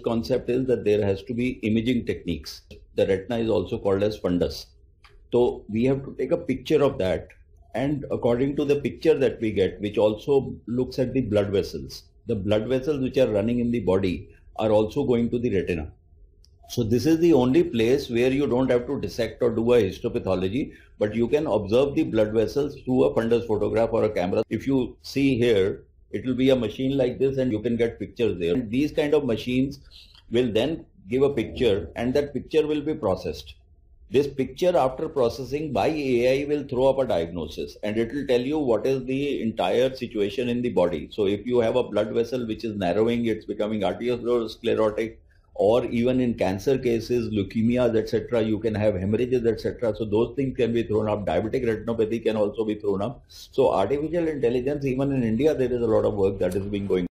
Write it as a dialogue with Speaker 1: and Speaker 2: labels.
Speaker 1: concept is that there has to be imaging techniques. The retina is also called as fundus. So we have to take a picture of that and according to the picture that we get, which also looks at the blood vessels, the blood vessels which are running in the body are also going to the retina. So this is the only place where you don't have to dissect or do a histopathology, but you can observe the blood vessels through a fundus photograph or a camera. If you see here, it will be a machine like this and you can get pictures there. And these kind of machines will then give a picture and that picture will be processed. This picture after processing by AI will throw up a diagnosis and it will tell you what is the entire situation in the body. So if you have a blood vessel which is narrowing, it's becoming arteriosclerotic or even in cancer cases, leukemias, etc., you can have hemorrhages, etc. So those things can be thrown up. Diabetic retinopathy can also be thrown up. So artificial intelligence, even in India, there is a lot of work that is being going